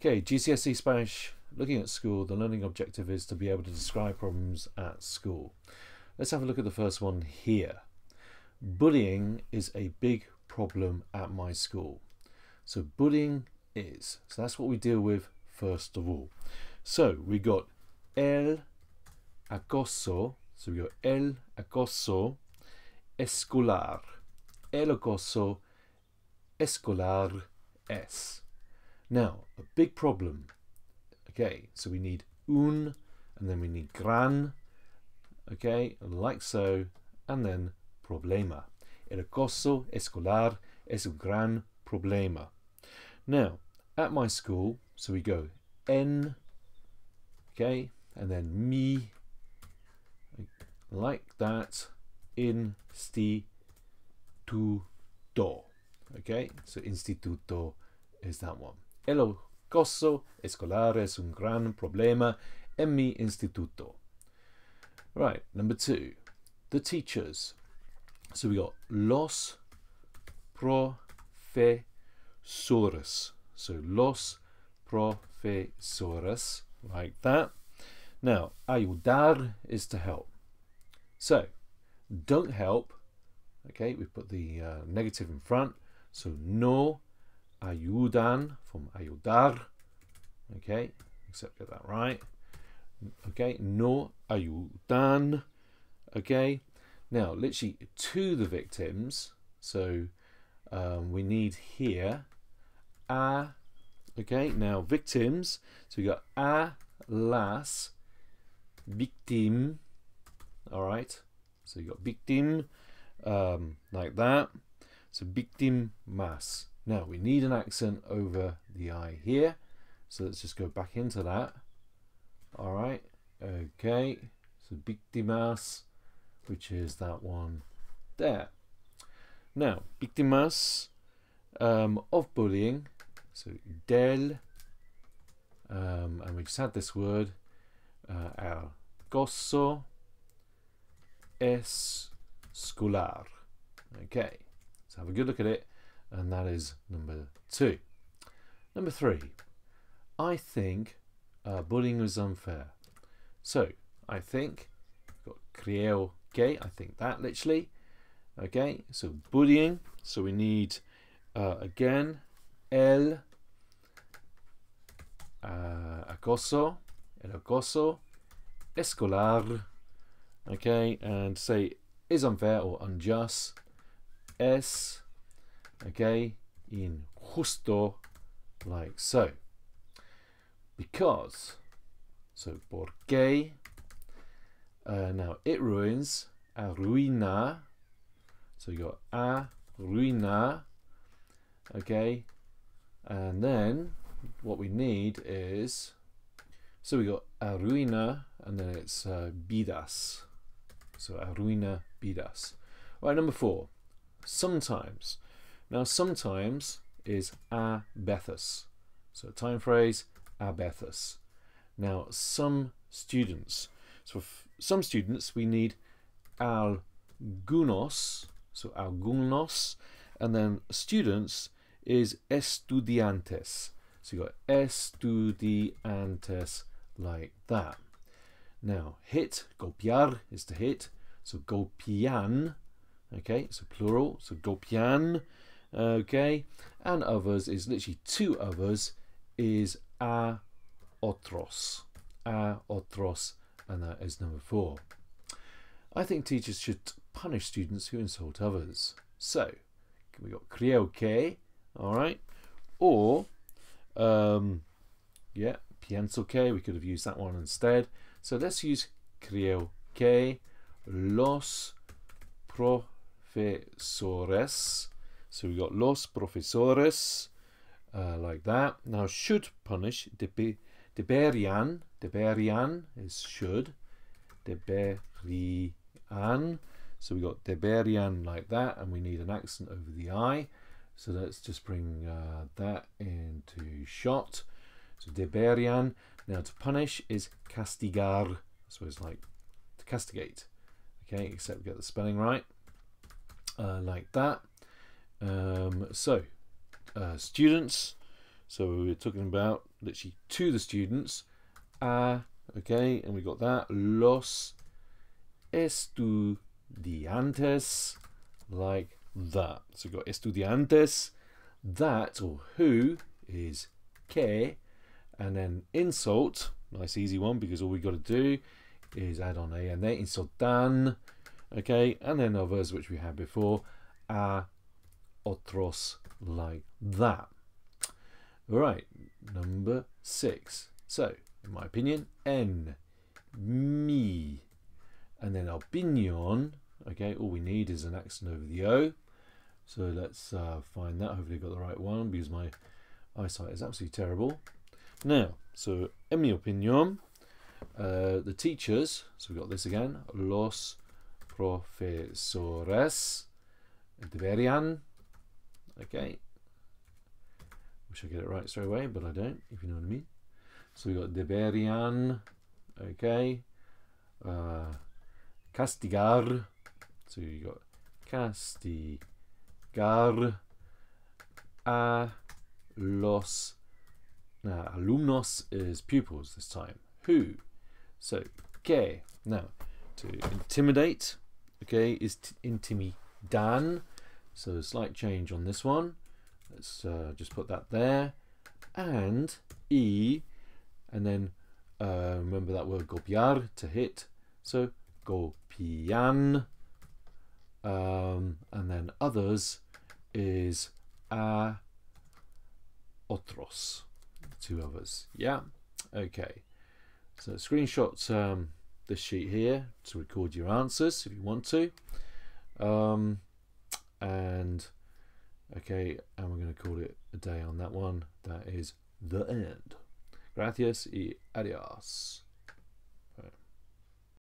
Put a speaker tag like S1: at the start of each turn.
S1: Okay, GCSE Spanish, looking at school, the learning objective is to be able to describe problems at school. Let's have a look at the first one here. Bullying is a big problem at my school. So bullying is, so that's what we deal with first of all. So we got el acoso, so we got el acoso escolar. El acoso escolar es. Now, a big problem. Okay, so we need un, and then we need gran, okay, like so, and then problema. El acoso escolar es un gran problema. Now, at my school, so we go en, okay, and then mi, like that, instituto. Okay, so instituto is that one. El acoso escolar es un gran problema en mi instituto. Right, number two, the teachers. So we got los profesores. So los profesores, like that. Now, ayudar is to help. So, don't help. Okay, we put the uh, negative in front. So, no ayudan from ayudar. Okay, except get that right. Okay, no ayudan. Okay, now literally to the victims. So um, we need here a. Okay, now victims. So we got a las victim. All right, so you got victim um, like that. So victim mas. Now we need an accent over the I here. So let's just go back into that. All right. Okay. So victimas, which is that one there. Now, victimas um, of bullying. So del, um, and we just had this word, uh, our gosso es escolar. Okay. So have a good look at it and that is number two. Number three, I think uh, bullying is unfair. So I think got creo que, I think that literally. Okay, so bullying. So we need uh, again el uh, acoso, el acoso escolar. Okay, and say is unfair or unjust. Es okay, injusto, like so. Because, so porque, uh, now it ruins, arruina, so you got arruina, okay, and then what we need is, so we got arruina, and then it's uh, vidas, so arruina vidas. Right, number four, sometimes. Now, sometimes is a veces. So, time phrase, a veces. Now, some students. So, some students, we need algunos. So, algunos. And then students is estudiantes. So, you got estudiantes like that. Now, hit, golpear is to hit. So, golpean. Okay, so plural. So, golpean okay and others is literally two others is a otros a otros and that is number four. I think teachers should punish students who insult others. So we got creo que all right or um, yeah pienso que we could have used that one instead. So let's use creo que los profesores so we got los profesores, uh, like that. Now should punish, debe, deberian, deberian is should, deberian. So we got deberian like that, and we need an accent over the I. So let's just bring uh, that into shot. So deberian. Now to punish is castigar. So it's like to castigate. Okay, except we get the spelling right. Uh, like that. Um, so, uh, students, So we're talking about literally to the students. A, okay, and we got that. Los estudiantes, like that. So we've got estudiantes, that or who is que, and then insult, nice easy one because all we got to do is add on a and they insultan, okay, and then others which we had before, a otros, like that. All right, number six. So, in my opinion, en, mi, and then opinion. Okay, all we need is an accent over the O. So let's uh, find that. Hopefully, I got the right one because my eyesight is absolutely terrible. Now, so en mi opinion, uh, the teachers. So we've got this again. Los profesores deberían. Okay, Wish I get it right straight away, but I don't, if you know what I mean. So we got deberían, okay. Uh, castigar. So you got castigar a los now alumnos is pupils this time. Who? So que. Now to intimidate, okay, is intimidan. So a slight change on this one. Let's uh, just put that there. And E, and then uh, remember that word golpear to hit. So golpean. Um, and then others is a otros. Two others. Yeah. Okay. So screenshot um, this sheet here to record your answers if you want to. Um, and Okay, and we're going to call it a day on that one. That is the end. Gracias y adios.